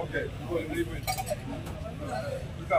Okay ఇంకో వెళ్ళిపోయింది ఇంకా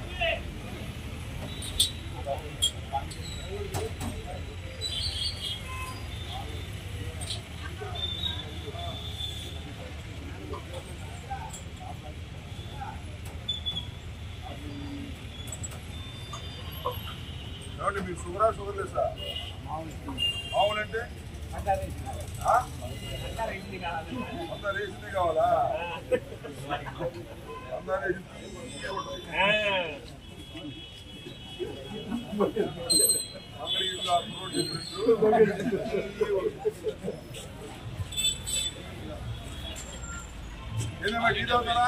ఏమంటే మీకు షుగరా షుగర్ లేసా మామూలు అంటే అంతా రేసింది కావాలా? అంతా రేసిందే ఏదైనా టీ తాగుతారా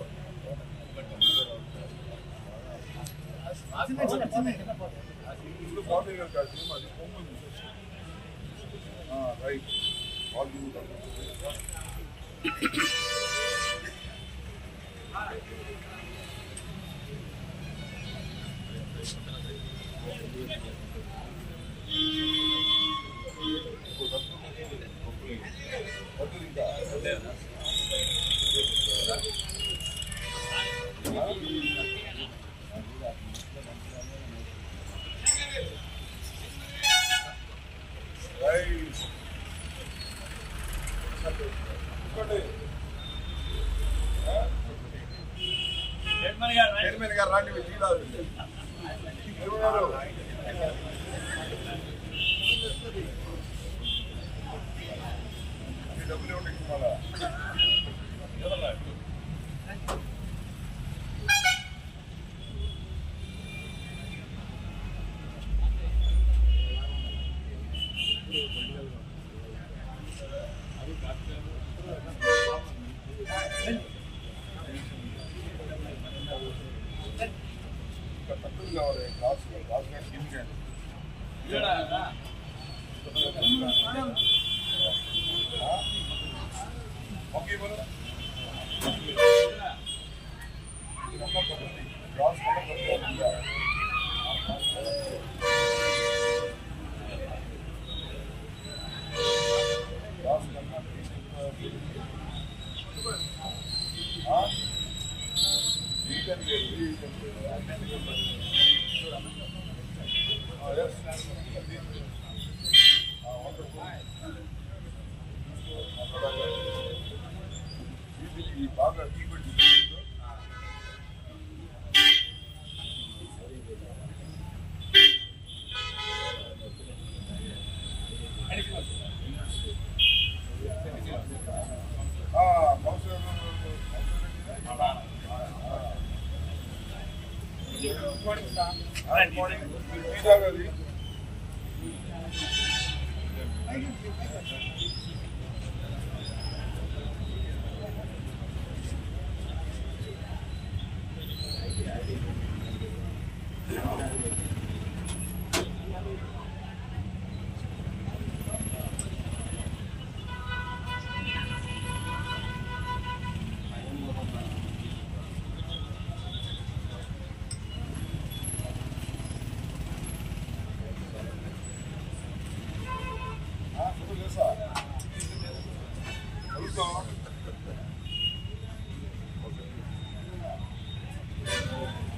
ఆగు రెడీనా ఇదేంద్ర ఇట్లా ఇప్పుడు బాబే గారు కాదు అది కొమ్ము రైట్ వాళ్ళు రైట్ చైర్మన్ గారు రండి. చైర్మన్ గారు రాండి మీరు టీ తాగు. చైర్మన్ గారు. ఈ డబ్బులు ఇవ్వండి మళ్ళా ఎవరన్నా? ओके बोलो क्रॉस हाँ Oh, yes. Thank morning, sir. Morning. Good morning.